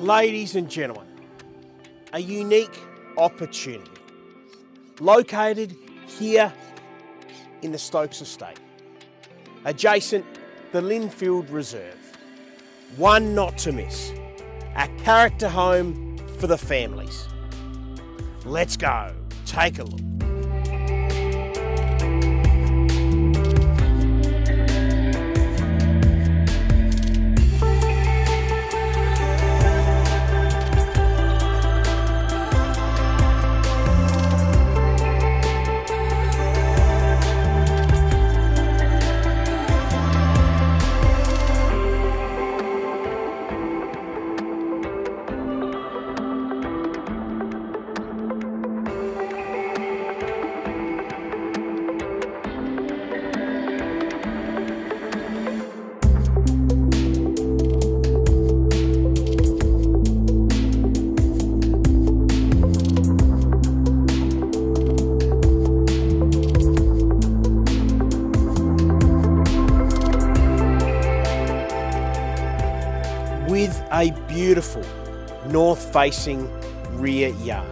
Ladies and gentlemen, a unique opportunity located here in the Stokes Estate, adjacent the Lindfield Reserve. One not to miss, a character home for the families. Let's go, take a look. With a beautiful north facing rear yard.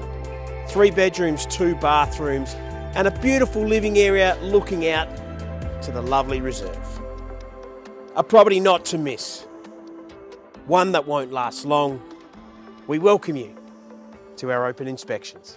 Three bedrooms, two bathrooms, and a beautiful living area looking out to the lovely reserve. A property not to miss, one that won't last long. We welcome you to our open inspections.